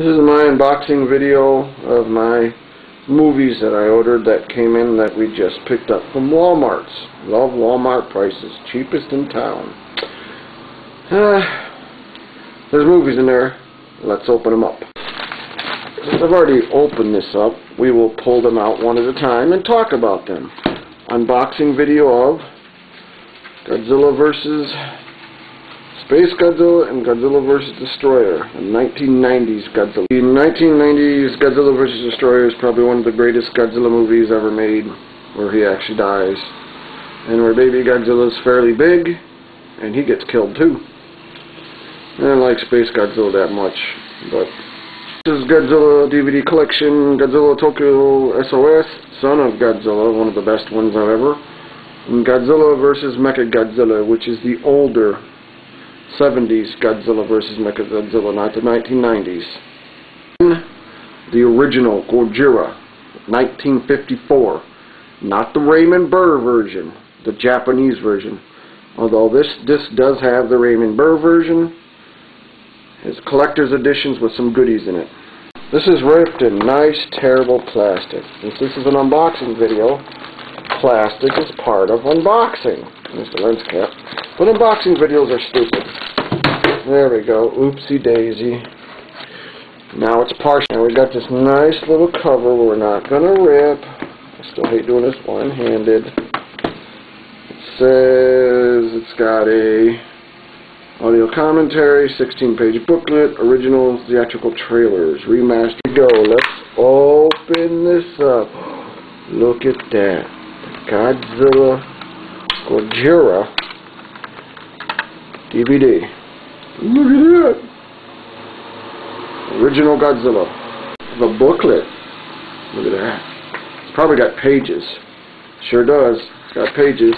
This is my unboxing video of my movies that I ordered that came in that we just picked up from Walmart's. Love Walmart prices. Cheapest in town. Uh, there's movies in there. Let's open them up. Since I've already opened this up, we will pull them out one at a time and talk about them. Unboxing video of Godzilla vs. Space Godzilla and Godzilla vs. Destroyah, the 1990s Godzilla. The 1990s Godzilla vs. Destroyah is probably one of the greatest Godzilla movies ever made, where he actually dies, and where baby Godzilla is fairly big, and he gets killed too. I don't like Space Godzilla that much, but this is Godzilla DVD collection, Godzilla Tokyo SOS, Son of Godzilla, one of the best ones I've ever. And Godzilla vs. Mechagodzilla, which is the older 70s Godzilla vs. Mechagodzilla, not the 1990s. The original Gojira, 1954. Not the Raymond Burr version, the Japanese version. Although this disc does have the Raymond Burr version, it's collector's editions with some goodies in it. This is wrapped in nice, terrible plastic. Since this is an unboxing video, plastic is part of unboxing. The lens cap. But unboxing videos are stupid. There we go. Oopsie daisy. Now it's partial. Now we got this nice little cover we're not going to rip. I still hate doing this one-handed. It says it's got a audio commentary, 16-page booklet, original theatrical trailers, remastered. Go. Let's open this up. Look at that. Godzilla Gojira DVD. Look at that. Original Godzilla. The booklet. Look at that. It's probably got pages. Sure does. It's got pages.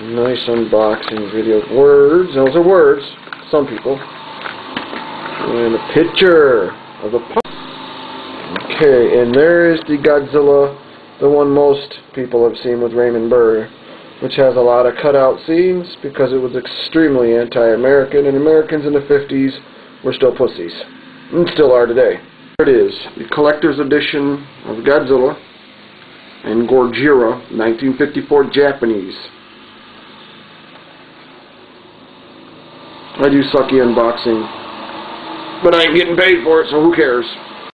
Nice unboxing video. Words. Those are words. Some people. And a picture of the Okay, and there is the Godzilla, the one most people have seen with Raymond Burr which has a lot of cutout scenes because it was extremely anti-American, and Americans in the 50s were still pussies, and still are today. Here it is, the collector's edition of Godzilla and Gojira, 1954 Japanese. I do sucky unboxing, but I ain't getting paid for it, so who cares?